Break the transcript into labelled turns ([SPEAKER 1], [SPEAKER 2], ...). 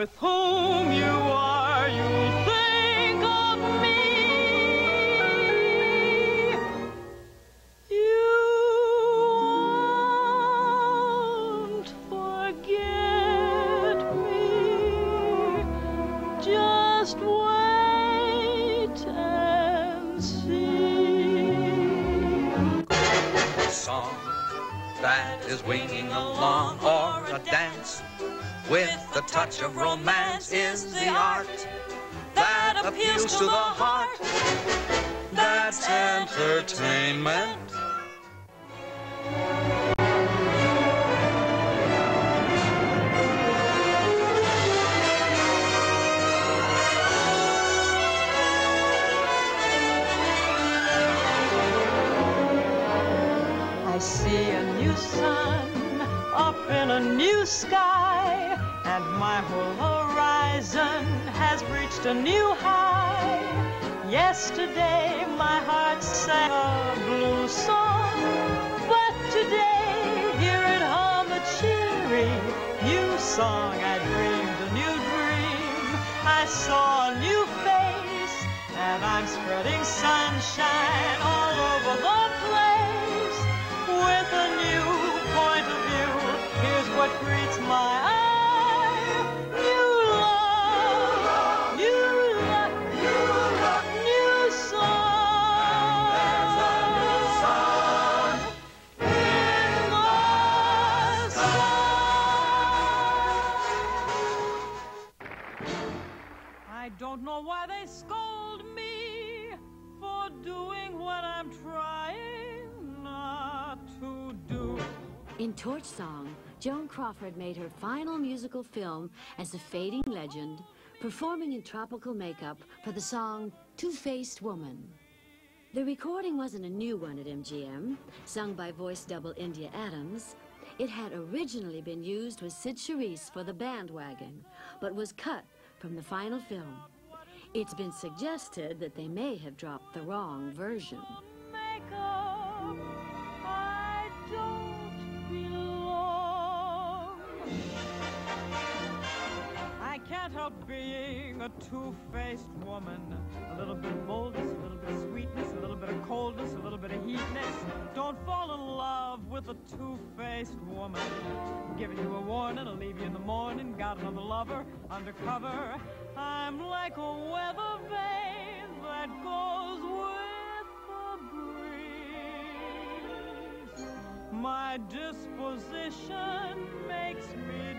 [SPEAKER 1] with whom you are, you'll think of me. You won't forget me. Just wait and see.
[SPEAKER 2] song that is winging along or a dance with the touch of romance is the art that appeals to the heart that's entertainment.
[SPEAKER 1] I see a new sun up in a new sky, and my whole horizon has reached a new high. Yesterday my heart sang a blue song, but today here at home a cheery new song. I dreamed a new dream. I saw a new face, and I'm spreading sunshine all over the place with a new In
[SPEAKER 3] Torch Song, Joan Crawford made her final musical film as a fading legend, performing in tropical makeup for the song Two Faced Woman. The recording wasn't a new one at MGM, sung by voice double India Adams. It had originally been used with Cyd Charisse for the Band Wagon, but was cut from the final film. It's been suggested that they may have dropped the wrong version.
[SPEAKER 1] Can't help being a two-faced woman. A little bit of boldness, a little bit of sweetness, a little bit of coldness, a little bit of heatness. Don't fall in love with a two-faced woman. Giving you a warning, I'll leave you in the morning. Got another lover undercover. I'm like a weather vane that goes with the breeze. My disposition makes me